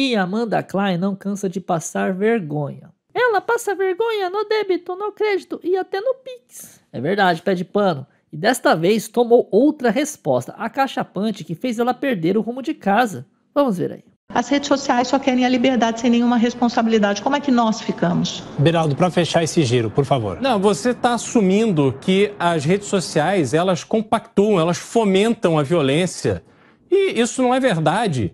E Amanda Klein não cansa de passar vergonha. Ela passa vergonha no débito, no crédito e até no Pix. É verdade, pé de pano. E desta vez tomou outra resposta, a cachapante que fez ela perder o rumo de casa. Vamos ver aí. As redes sociais só querem a liberdade sem nenhuma responsabilidade. Como é que nós ficamos? Beraldo, para fechar esse giro, por favor. Não, você está assumindo que as redes sociais elas compactuam, elas fomentam a violência. E isso não é verdade.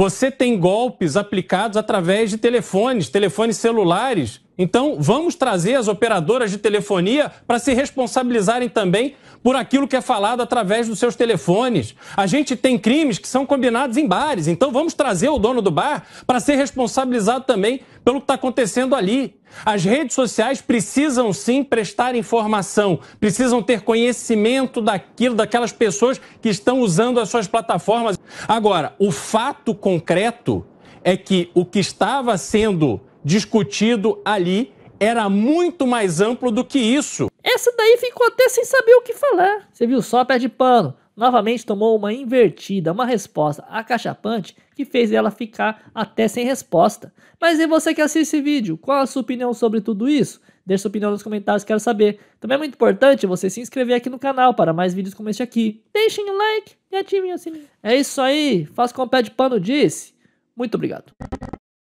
Você tem golpes aplicados através de telefones, telefones celulares. Então, vamos trazer as operadoras de telefonia para se responsabilizarem também por aquilo que é falado através dos seus telefones. A gente tem crimes que são combinados em bares, então vamos trazer o dono do bar para ser responsabilizado também pelo que está acontecendo ali. As redes sociais precisam sim prestar informação, precisam ter conhecimento daquilo, daquelas pessoas que estão usando as suas plataformas. Agora, o fato concreto é que o que estava sendo discutido ali era muito mais amplo do que isso. Essa daí ficou até sem saber o que falar. Você viu só pé de pano. Novamente tomou uma invertida, uma resposta acachapante que fez ela ficar até sem resposta. Mas e você que assiste esse vídeo? Qual a sua opinião sobre tudo isso? Deixe sua opinião nos comentários, quero saber. Também é muito importante você se inscrever aqui no canal para mais vídeos como este aqui. Deixem o like e ativem o sininho. É isso aí, faz como o pé de pano disse. Muito obrigado.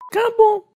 Acabou.